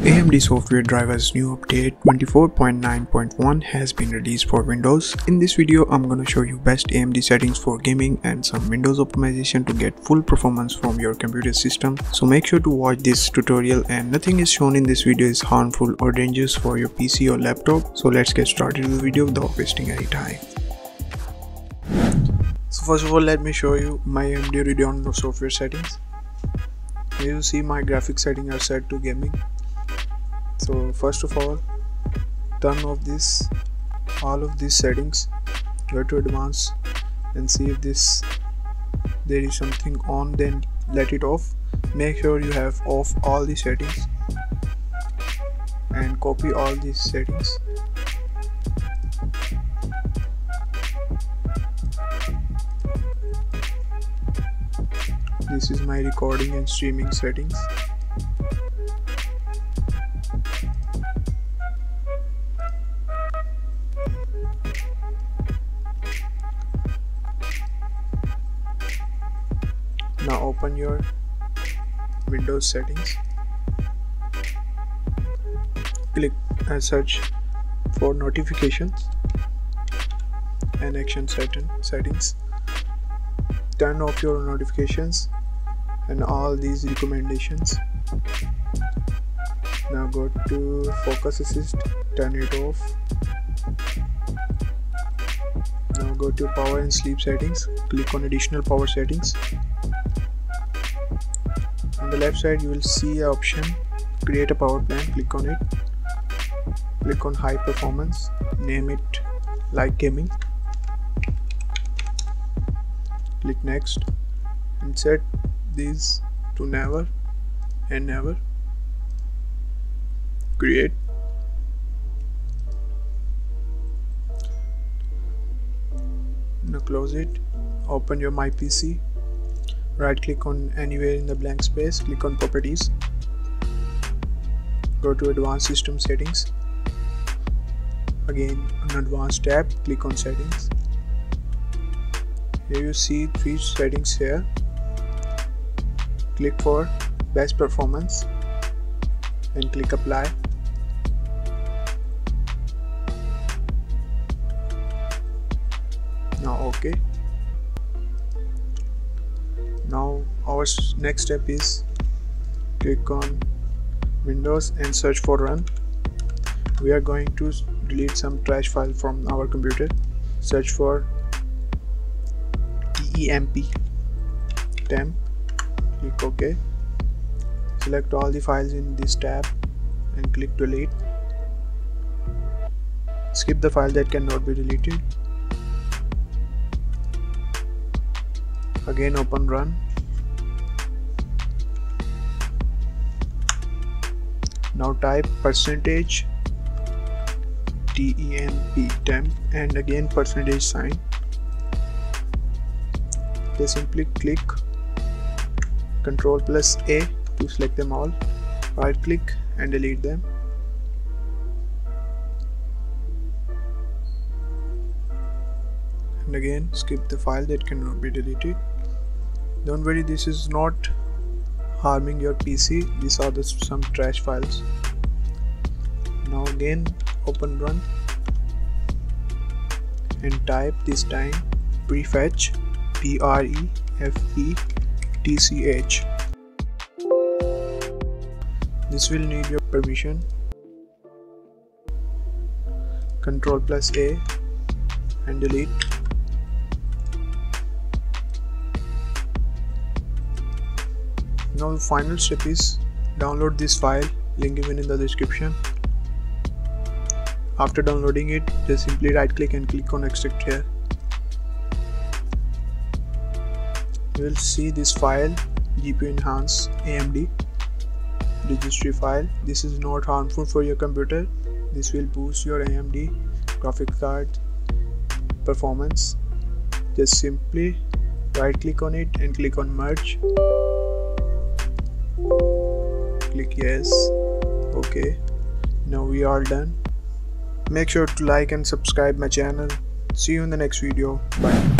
AMD software drivers new update 24.9.1 has been released for Windows. In this video, I'm gonna show you best AMD settings for gaming and some Windows optimization to get full performance from your computer system. So make sure to watch this tutorial and nothing is shown in this video is harmful or dangerous for your PC or laptop. So let's get started with the video without wasting any time. So first of all, let me show you my AMD Radeon software settings. Here you see my graphics settings are set to gaming so first of all turn off this all of these settings go to advanced and see if this there is something on then let it off. Make sure you have off all the settings and copy all these settings. This is my recording and streaming settings now open your windows settings. Click and search for notifications and action setting settings. Turn off your notifications and all these recommendations. Now go to focus assist turn it off. Now go to power and sleep settings click on additional power settings on the left side you will see an option. Create a power plan click on it. Click on high performance. Name it like gaming. Click next. And set these to never and never. Create. Now close it. Open your my pc right click on anywhere in the blank space click on properties. Go to advanced system settings. Again on advanced tab click on settings. Here you see three settings here. Click for best performance and click apply. Now okay now our next step is click on windows and search for run. We are going to delete some trash file from our computer. Search for temp temp click ok. Select all the files in this tab and click delete. Skip the file that cannot be deleted again open run. Now type percentage temp temp and again percentage sign. They simply click. Control plus a to select them all. Right click and delete them. And again skip the file that cannot be deleted don't worry this is not harming your PC these are the some trash files. Now again open run and type this time prefetch p r e f e t c h. This will need your permission. Control plus a and delete now the final step is download this file. Link given in the description. After downloading it just simply right click and click on extract here. You will see this file GPU enhance AMD registry file. This is not harmful for your computer. This will boost your AMD graphic card performance. Just simply right click on it and click on merge click yes. Okay. Now we are done. Make sure to like and subscribe my channel. See you in the next video. Bye